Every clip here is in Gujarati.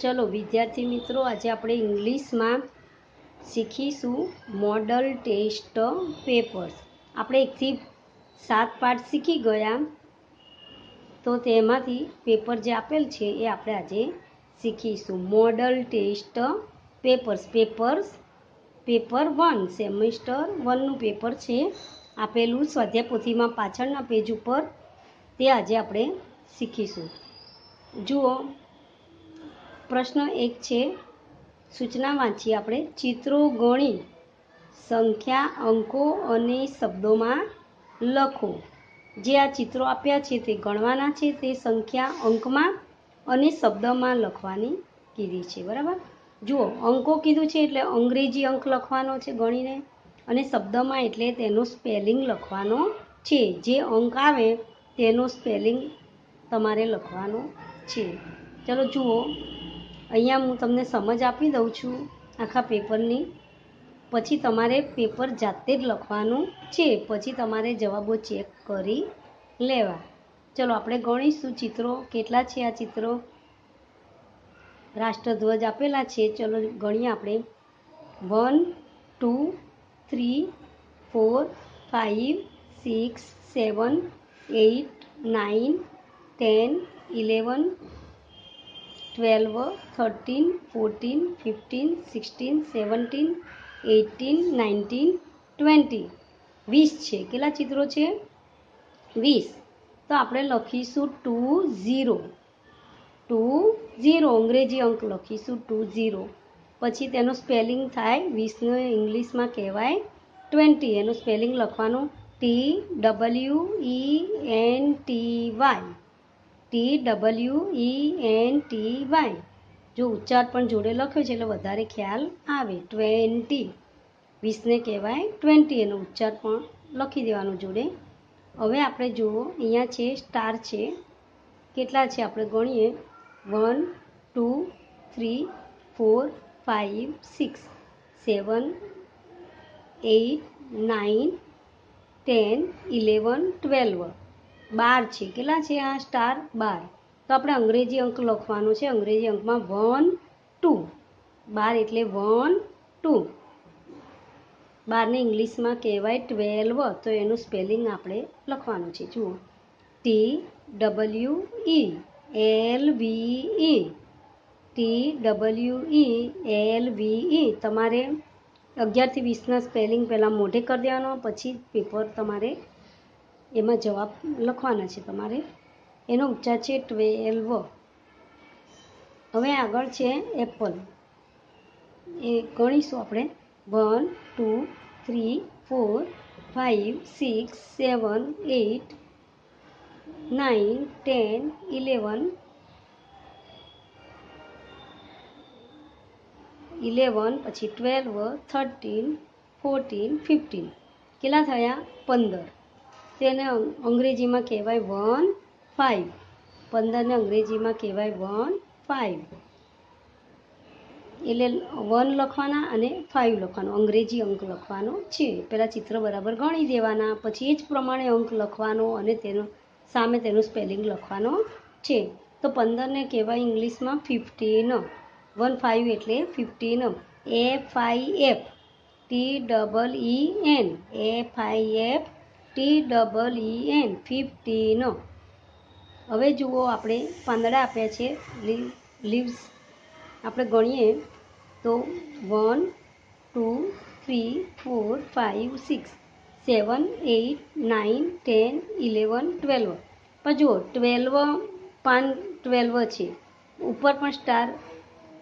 ચલો, વિદ્યાર્થી મિત્રો, આજે આપણે ઇંગ્લિશમાં શીખીશું મોડલ ટેસ્ટ પેપર્સ આપણે એકથી સાત પાઠ શીખી ગયા. તો તેમાંથી પેપર જે આપેલ છે, એ આપણે આજે શીખીશું. Model test papers papers paper one semester વનનું paper છે. આપેલું સ્વાધ્યાય પોથીમાં પાછળના પેજ ઉપર. તે આજે આપણે શીખીશું. જુઓ પ્રશ્ન એક છે. સૂચના વાંચીએ આપણે. ચિત્રો ગણી સંખ્યા અંકો અને શબ્દોમાં લખો. જે આ ચિત્રો આપ્યા છે તે ગણવાના છે. તે સંખ્યા અંકમાં અને શબ્દમાં લખવાની કીધી છે. બરાબર? જુઓ, અંકો કીધું છે એટલે અંગ્રેજી અંક લખવાનો છે ગણીને અને શબ્દમાં એટલે તેનો સ્પેલિંગ લખવાનો છે. જે અંક આવે તેનો સ્પેલિંગ તમારે લખવાનો છે. ચલો જુઓ. અહીંયા હું તમને સમજ આપી દઉં છું આખા પેપરની. પછી તમારે પેપર જાતે જ લખવાનું છે. પછી તમારે જવાબો ચેક કરી લેવા. ચલો, આપણે ગણીશું ચિત્રો. કેટલા છે આ ચિત્રો? રાષ્ટ્રધ્વજ આપેલા છે. ચલો, ગણીએ આપણે. One, two, three, four five six, seven eight nine ten, eleven twelve thirteen fourteen fifteen sixteen seventeen eighteen nineteen twenty વીસ છે. કેટલા ચિત્રો છે? વીસ. તો આપણે લખીશું ટુ ઝીરો ટુ ઝીરો અંગ્રેજી અંક લખીશું ટુ ઝીરો પછી તેનો સ્પેલિંગ થાય વીસનો ઇંગ્લિશમાં કહેવાય ટ્વેન્ટી એનું સ્પેલિંગ લખવાનું T W E N T Y T W E N T Y જો ઉચ્ચાર પણ જોડે લખ્યો છે, એટલે વધારે ખ્યાલ આવે. ટ્વેન્ટી વીસને કહેવાય ટ્વેન્ટી એનો ઉચ્ચાર પણ લખી દેવાનો જોડે. હવે આપણે જુઓ, અહીંયા છે સ્ટાર છે. કેટલા છે આપણે ગણીએ? One two three four five six seven eight nine ten eleven twelve બાર છે. કેટલા છે આ? સ્ટાર બાર. તો આપણે અંગ્રેજી અંક લખવાનો છે. અંગ્રેજી અંકમાં વન, ટુ. બાર એટલે વન, ટુ. બારને ઇંગ્લિશમાં કહેવાય ટ્વેલ્વ. તો એનું સ્પેલિંગ આપણે લખવાનું છે. જુઓ. T W E L V E T W E L V E તમારે અગિયારથી વીસના સ્પેલિંગ પહેલાં મોઢે કરી દેવાનો, પછી પેપર તમારે એમાં જવાબ લખવાના છે તમારે. એનો ઉચ્ચાર છે ટ્વેલ્વ હવે આગળ છે એપલ. એ ગણીશું આપણે. One, two, three, four five six, seven eight nine ten, eleven eleven, પછી ટ્વેલ્વ, થર્ટીન, ફોર્ટીન, ફિફ્ટીન. કેટલા થયા? પંદર. તેને અંગ્રેજીમાં કહેવાય વન ફાઇવ પંદરને અંગ્રેજીમાં કહેવાય વન ફાઇવ એટલે વન લખવાના અને ફાઇવ લખવાનો, અંગ્રેજી અંક લખવાનો છે. પહેલાં ચિત્ર બરાબર ગણી દેવાના, પછી એ જ પ્રમાણે અંક લખવાનો અને તેનો, સામે તેનું સ્પેલિંગ લખવાનો છે. તો પંદરને કહેવાય ઇંગ્લિશમાં ફિફ્ટીન. વન ફાઇવ એટલે fifteen. F I F. T double E N. F I F T double E N ફિફ્ટીનો હવે જુઓ આપણે પાંદડા આપ્યા છે લીવ્સ આપણે ગણીએ તો one two three four five six seven eight nine ten eleven twelve પણ જુઓ ટ્વેલ્વ પાન ટ્વેલ્વ છે. ઉપર પણ સ્ટાર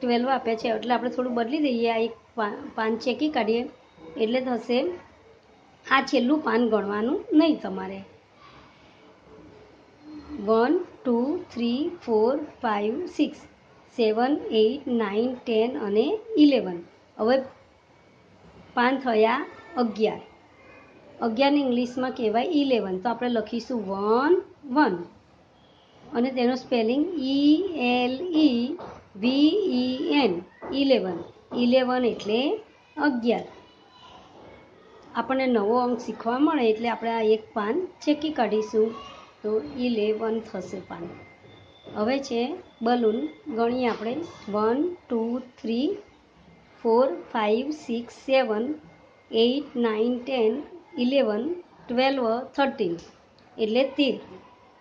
ટ્વેલ્વ આપ્યા છે, એટલે આપણે થોડું બદલી દઈએ, આ એક પાન ચેકી કાઢીએ. એટલે થશે આ છેલ્લું પાન ગણવાનું નહીં તમારે. One, two, three, four five six, seven eight nine ten અને ઇલેવન. હવે પાન થયા અગિયાર. અગિયારને ઇંગ્લિશમાં કહેવાય ઇલેવન. તો આપણે લખીશું વન વન. અને તેનો spelling E L E V E N eleven. Eleven એટલે અગિયાર. આપણને નવો અંક શીખવા મળે એટલે આપણે આ એક પાન ચેકી કાઢીશું. તો ઇલેવન થશે પાન. હવે છે બલૂન. ગણીએ આપણે. One two three four five six seven eight nine ten eleven twelve thirteen એટલે તેર.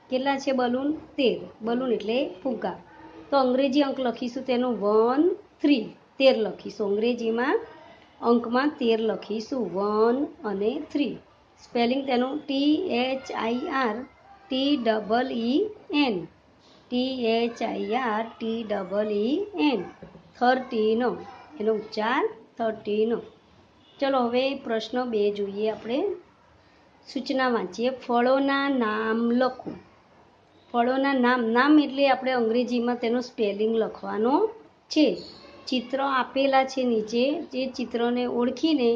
કેટલા છે બલૂન? તેર. બલૂન એટલે ફુગ્ગા. તો અંગ્રેજી અંક લખીશું તેનો. વન થ્રી તેર લખીશું. અંગ્રેજીમાં અંકમાં તેર લખીશું. વન અને થ્રી. સ્પેલિંગ તેનું T H I R, T double E N. T H I R, T double E N. થર્ટીનો. એનો ઉચ્ચાર થર્ટીનો. ચલો હવે પ્રશ્ન બે જોઈએ આપણે. સૂચના વાંચીએ. ફળોના નામ લખો. ફળોના નામ. નામ એટલે આપણે અંગ્રેજીમાં તેનું સ્પેલિંગ લખવાનો છે. ચિત્ર આપેલા છે નીચે. જે ચિત્રને ઓળખીને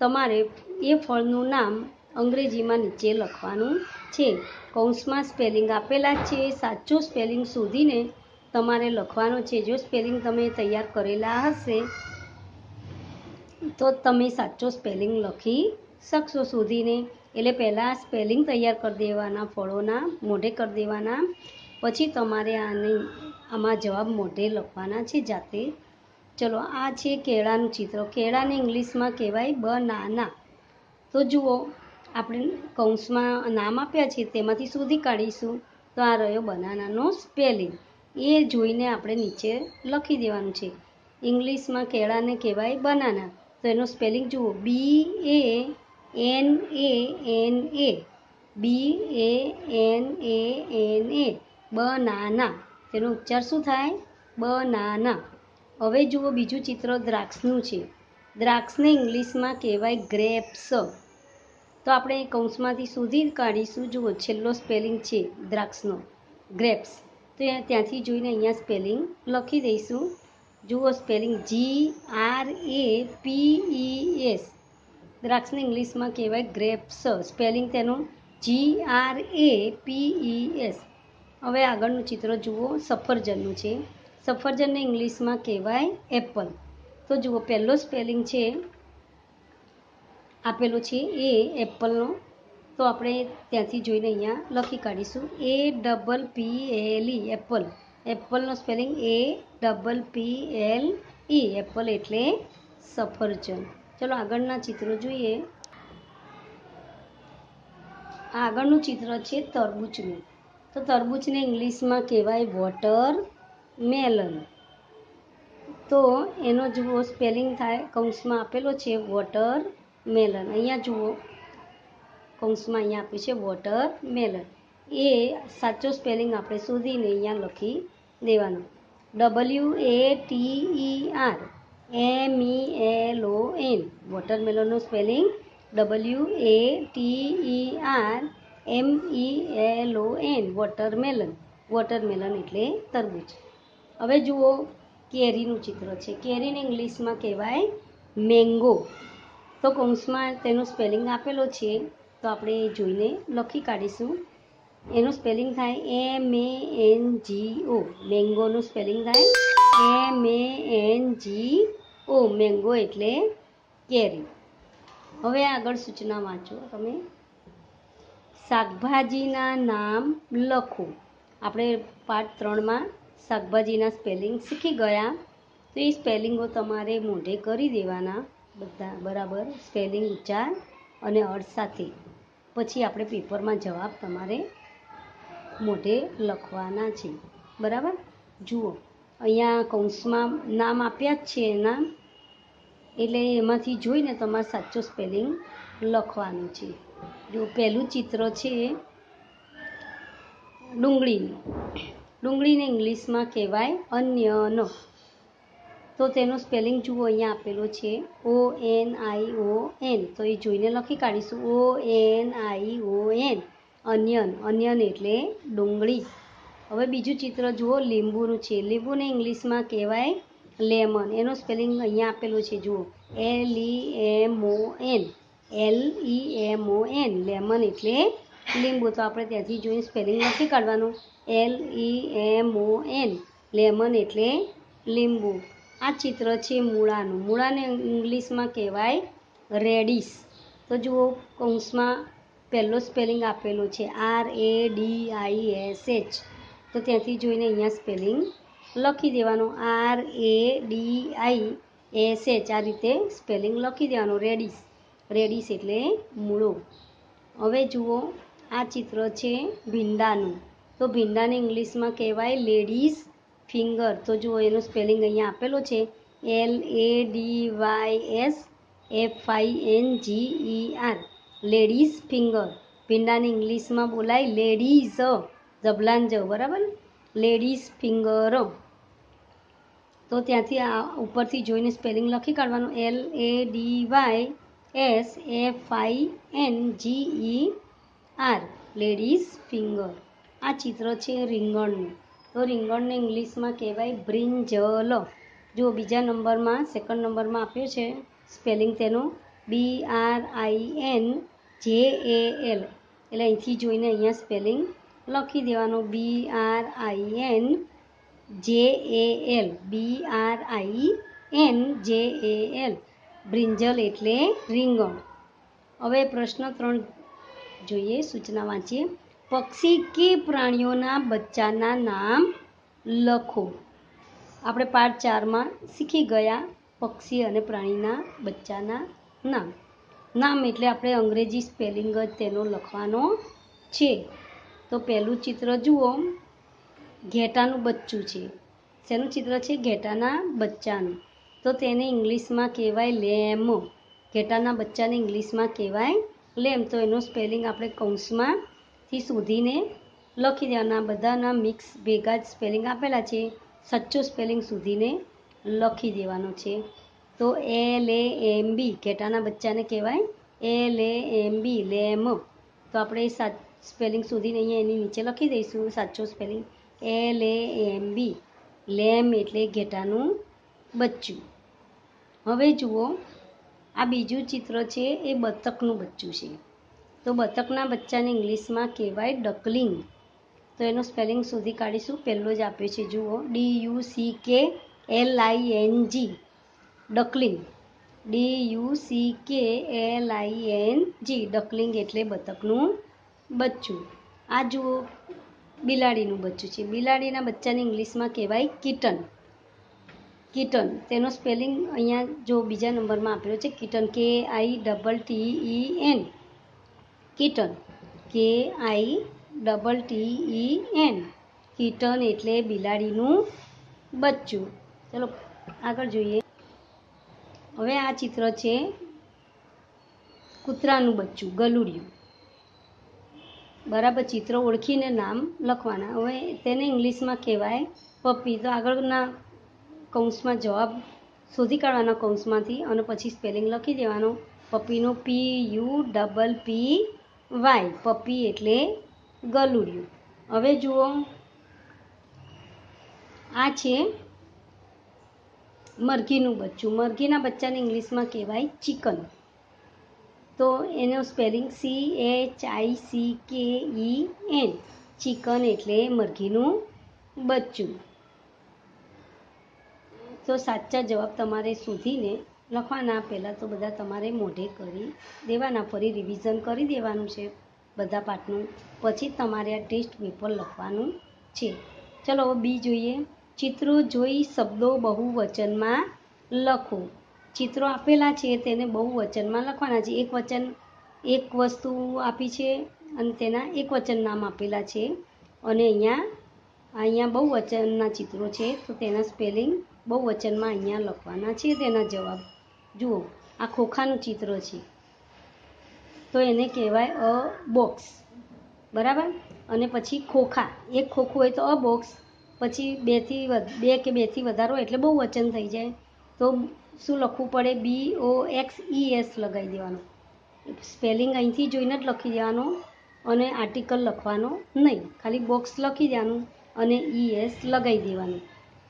તમારે એ ફળનું નામ અંગ્રેજીમાં નીચે લખવાનું છે. કૌંસમાં સ્પેલિંગ આપેલા છે. સાચું સ્પેલિંગ શોધીને તમારે લખવાનું છે. જો સ્પેલિંગ તમે તૈયાર કરેલા હશે, તો તમે સાચો સ્પેલિંગ લખી શકશો. શોધીને એટલે પહેલાં સ્પેલિંગ તૈયાર કરી દેવાના, ફળોના મોઢે કરી દેવાના. પછી તમારે આને આમાં જવાબ મોઢે લખવાના છે. જાતે ચલો, આ છે કેળાનું ચિત્ર. કેળાને ઇંગ્લિશમાં કહેવાય બનાના. તો જુઓ, આપણે કૌંસમાં નામ આપ્યા છે, તેમાંથી શોધી કાઢીશું. તો આ રહ્યો બનાનાનો સ્પેલિંગ. એ જોઈને આપણે નીચે લખી દેવાનું છે. ઇંગ્લિશમાં કેળાને કહેવાય બનાના. તો એનો સ્પેલિંગ જુઓ. B A N A N A B A N A N A banana. તેનો ઉચ્ચાર શું થાય? બનાના. હવે જુઓ બીજું ચિત્ર દ્રાક્ષનું છે. દ્રાક્ષને ઇંગ્લિશમાં કહેવાય ગ્રેપ્સ. તો આપણે કૌંસમાંથી શોધી કાઢીશું. જુઓ, છેલ્લો સ્પેલિંગ છે દ્રાક્ષનો. ગ્રેપ્સ. તો ત્યાંથી જોઈને અહીંયા સ્પેલિંગ લખી દઈશું. જુઓ spelling G R A P E S દ્રાક્ષને ઇંગ્લિશમાં કહેવાય ગ્રેપ્સ. સ્પેલિંગ તેનું જી R A P E S હવે આગળનું ચિત્ર જુઓ. સફરજનનું છે. સફરજનને ઇંગ્લિશમાં કહેવાય એપલ. તો જુઓ, પહેલો સ્પેલિંગ છે, આપેલો છે એ એપલનો. તો આપણે ત્યાંથી જોઈને અહીંયા લખી કાઢીશું. A double P L E, apple. એપલનો spelling A double P L E, apple એટલે સફરજન. ચલો, આગળના ચિત્રો જોઈએ. આગળનું ચિત્ર છે તરબૂચનું. તો તરબૂચને ઇંગ્લિશમાં કહેવાય વોટર મેલન. તો એનો જુઓ સ્પેલિંગ થાય, કૌંસમાં આપેલો છે વોટર મેલન અહીંયા જુઓ, કૌંસમાં અહીંયા આપ્યું છે વોટર મેલન એ સાચો સ્પેલિંગ આપણે શોધીને અહીંયા લખી દેવાનું. W A T E R M E L O N વોટરમેલનનું spelling W A T E R M E L O N watermelon watermelon એટલે તરબૂચ. હવે જુઓ કેરીનું ચિત્ર છે. કેરીને ઇંગ્લિશમાં કહેવાય મેંગો. તો કૌંસમાં તેનું સ્પેલિંગ આપેલો છે. તો આપણે જોઈને લખી કાઢીશું. એનું સ્પેલિંગ થાય એમ A N G O. મેંગોનું spelling થાય એમ A N G O. Mango એટલે કેરી. હવે આગળ સૂચના વાંચો. તમે શાકભાજીના નામ લખો. આપણે પાઠ ત્રણમાં શાકભાજીના સ્પેલિંગ શીખી ગયા. તો એ સ્પેલિંગો તમારે મોઢે કરી દેવાના બધા, બરાબર? સ્પેલિંગ ઉચ્ચાર અને અર્થ સાથે. પછી આપણે પેપરમાં જવાબ તમારે મોઢે લખવાના છે. બરાબર? જુઓ. અહીંયા કૌંસમાં નામ આપ્યા જ છે એના. એટલે એમાંથી જોઈને તમારે સાચો સ્પેલિંગ લખવાનું છે. જો પહેલું ચિત્ર છે ડુંગળીનું. ડુંગળીને ઇંગ્લિશમાં કહેવાય અન્યનો તો તેનો સ્પેલિંગ જુઓ, અહીંયા આપેલો છે O N I O N તો એ જોઈને લખી કાઢીશું. O N I O N અન્યન અન્યન એટલે ડુંગળી. હવે બીજું ચિત્ર જુઓ, લીંબુનું છે. લીંબુને ઇંગ્લિશમાં કહેવાય લેમન. એનો સ્પેલિંગ અહીંયા આપેલું છે, જુઓ. L E M O N L E M O N lemon એટલે લીંબુ તો આપણે ત્યાંથી જોઈને સ્પેલિંગ નથી કાઢવાનું. L E M O N lemon એટલે લીંબુ. આ ચિત્ર છે મૂળાનું. મૂળાને ઇંગ્લિશમાં કહેવાય રેડિશ તો જુઓ, કૌંસમાં પહેલો સ્પેલિંગ આપેલો છે. R A D I S H તો ત્યાંથી જોઈને અહીંયા સ્પેલિંગ લખી દેવાનું. R A D I S H આ રીતે સ્પેલિંગ લખી દેવાનું. રેડિસ રેડિસ એટલે મૂળો. હવે જુઓ આ ચિત્ર છે ભીંડાનું. તો ભીંડાને ઇંગ્લિશમાં કહેવાય લેડીઝ ફિંગર. તો જુઓ, એનો સ્પેલિંગ અહીંયા આપેલો છે. L A D Y S F I N G E R ladies finger. ભીંડાને ઇંગ્લિશમાં બોલાય લેડીઝ. જબલાન જવ, બરાબર? Ladies finger. તો ત્યાંથી આ ઉપરથી જોઈને સ્પેલિંગ લખી કાઢવાનું. L A D Y S F I N G E R, ladies finger. આ ચિત્ર છે રીંગણનું. તો રીંગણને ઇંગ્લિશમાં કહેવાય બ્રિંજલ. જો બીજા નંબરમાં સેકન્ડ નંબરમાં આપ્યો છે સ્પેલિંગ તેનો બી R I N J A L એટલે અહીંથી જોઈને અહીંયા સ્પેલિંગ લખી દેવાનું. બી R I N J A L B R I N J A L brinjal એટલે રીંગણ. હવે પ્રશ્ન ત્રણ જોઈએ, સૂચના વાંચીએ. પક્ષી કે પ્રાણીઓના બચ્ચાના નામ લખો. આપણે પાઠ ચારમાં શીખી ગયા પક્ષી અને પ્રાણીના બચ્ચાના નામ. નામ એટલે આપણે અંગ્રેજી સ્પેલિંગ જ તેનો લખવાનો છે. તો પહેલું ચિત્ર જુઓ. ઘેટાનું બચ્ચું છે. શેનું ચિત્ર છે? ઘેટાના બચ્ચાનું. તો તેને ઇંગ્લિશમાં કહેવાય લેમ. ઘેટાના બચ્ચાને ઇંગ્લિશમાં કહેવાય લેમ તો એનું સ્પેલિંગ આપણે કૌંસમાંથી શોધીને લખી દેવાના બધાના મિક્સ ભેગા જ સ્પેલિંગ આપેલા છે. સાચો સ્પેલિંગ શોધીને લખી દેવાનો છે. તો એલ એ એમ, બી, ઘેટાના બચ્ચાને કહેવાય. એલ એ એમ, બી લેમ તો આપણે સાચ સ્પેલિંગ શોધીને અહીંયા એની નીચે લખી દઈશું, સાચો સ્પેલિંગ એલ એ એમ, બી, લેમ એટલે ઘેટાનું બચ્ચું. હવે જુઓ આ બીજું ચિત્ર છે એ બતકનું બચ્ચું છે. તો બતકના બચ્ચાને ઇંગ્લિશમાં કહેવાય ડકલિંગ. તો એનું સ્પેલિંગ શોધી કાઢીશું. પહેલો જ આપ્યો છે, જુઓ. D U C K L I N G duckling. D U C K L I N G duckling એટલે બતકનું બચ્ચું. આ જુઓ, બિલાડીનું બચ્ચું છે. બિલાડીના બચ્ચાને ઇંગ્લિશમાં કહેવાય કિટન. કિટન. તેનો સ્પેલિંગ અહીંયા જો બીજા નંબરમાં આપેલો છે, kitten K I double T E N kitten K I double T E N kitten એટલે બિલાડીનું બચ્ચું. ચલો, આગળ જોઈએ. હવે આ ચિત્ર છે કૂતરાનું બચ્ચું, ગલુડિયું. બરાબર, ચિત્ર ઓળખીને નામ લખવાના. હવે તેને ઇંગ્લિશમાં કહેવાય પપ્પી તો આગળના કૌંસમાં જવાબ શોધી કાઢવાના કૌંસમાંથી અને પછી સ્પેલિંગ લખી દેવાનો. પપ્પીનો P U double P Y puppy એટલે ગલુડિયું. હવે જુઓ. આ છે મરઘીનું બચ્ચું. મરઘીના બચ્ચાને ઇંગ્લિશમાં કહેવાય ચિકન. તો એનો spelling C H I C K E N chicken એટલે મરઘીનું બચ્ચું. તો સાચા જવાબ તમારે શોધીને લખવાના. પહેલાં તો બધા તમારે મોઢે કરી દેવાના, ફરી રિવિઝન કરી દેવાનું છે બધા પાઠનું. પછી તમારે આ ટેસ્ટ પેપર લખવાનું છે. ચલો બી જોઈએ. ચિત્રો જોઈ શબ્દો બહુવચનમાં લખો. ચિત્રો આપેલા છે તેને બહુવચનમાં લખવાના છે. એક વચન, એક વસ્તુ આપી છે અને તેના એક વચન નામ આપેલા છે. અને અહીંયા અહીંયા બહુ વચનના ચિત્રો છે. તો તેના સ્પેલિંગ બહુવચનમાં અહીંયા લખવાના છે તેના જવાબ. જુઓ, આ ખોખાનું ચિત્ર છે. તો એને કહેવાય અ બોક્સ. બરાબર? અને પછી ખોખા. એક ખોખું હોય તો અ બોક્સ, પછી બેથી બે કે બેથી વધારો એટલે બહુ વચન થઈ જાય. તો શું લખવું પડે? બી ઓ એક્સ ઈ એસ લગાવી દેવાનું. સ્પેલિંગ અહીંથી જોઈને જ લખી દેવાનું અને આર્ટિકલ લખવાનો નહીં. ખાલી બોક્સ લખી દેવાનું અને ઈ એસ લગાવી દેવાનું.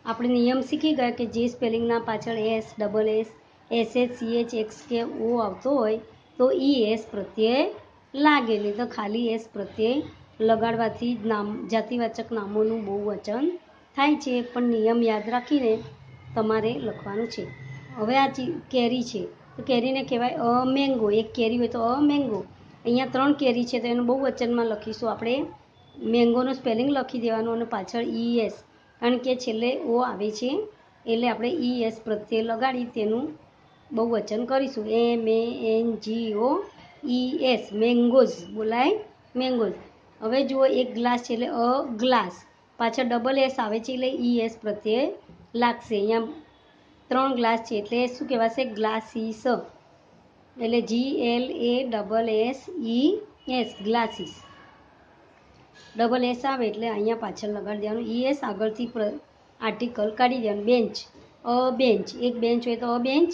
આપણે નિયમ શીખી ગયા કે જે સ્પેલિંગના પાછળ S, double S S H C, H, X કે ઓ આવતો હોય તો ઈ એસ પ્રત્યે લાગે નહીં તો ખાલી એસ પ્રત્યે લગાડવાથી નામ, જાતિવાચક નામોનું બહુ વચન થાય છે. પણ નિયમ યાદ રાખીને તમારે લખવાનું છે. હવે આ કેરી છે. તો કેરીને કહેવાય અ મેંગો એક કેરી હોય તો અ મેંગો અહીંયા ત્રણ કેરી છે તો એનું બહુ વચનમાં લખીશું આપણે મેંગોનું સ્પેલિંગ લખી દેવાનું અને પાછળ ઈ એસ. કારણ કે છેલ્લે ઓ આવે છે, એટલે આપણે ઈ એસ પ્રત્યે લગાડી તેનું બહુવચન કરીશું. M N, G, O, E, S, mangoes બોલાય, મેંગોઝ. હવે જુઓ એક ગ્લાસ છે એટલે અ ગ્લાસ. પાછળ ડબલ એસ આવે છે એટલે ઈ એસ પ્રત્યે લાગશે. અહીંયા ત્રણ ગ્લાસ છે એટલે શું કહેવાશે? ગ્લાસીસ. એટલે G, L, A, double S, E, S, glasses. Double S આવે એટલે અહીંયા પાછળ લગાડી દેવાનું. ઈ એસ આગળથી આર્ટિકલ કાઢી દેવાનું. બેન્ચ અ બેન્ચ એક બેન્ચ હોય તો અ બેન્ચ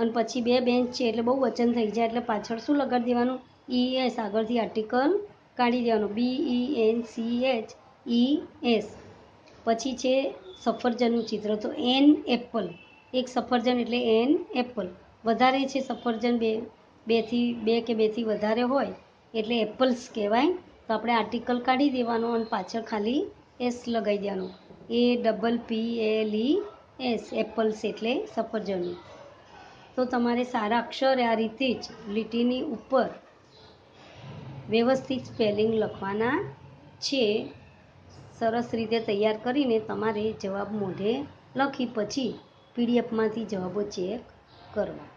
અને પછી બે બેન્ચ છે એટલે બહુ વચન થઈ જાય. એટલે પાછળ શું લગાડી દેવાનું? ઈ આગળથી આર્ટિકલ કાઢી દેવાનું. B E N C H E S પછી છે સફરજનનું ચિત્ર. તો એન એપલ એક સફરજન એટલે એન એપલ વધારે છે સફરજન બે બેથી બે કે બેથી વધારે હોય એટલે એપલ્સ કહેવાય. તો આપણે આર્ટિકલ કાઢી દેવાનો અને પાછળ ખાલી એસ લગાવી દેવાનું. A double P L E S apples એટલે સફરજનનું. તો તમારે સારા અક્ષર આ રીતે જ લીટીની ઉપર વ્યવસ્થિત સ્પેલિંગ લખવાના છે. સરસ રીતે તૈયાર કરીને તમારે જવાબ મોઢે લખી પછી પીડીએફમાંથી જવાબો ચેક કરવા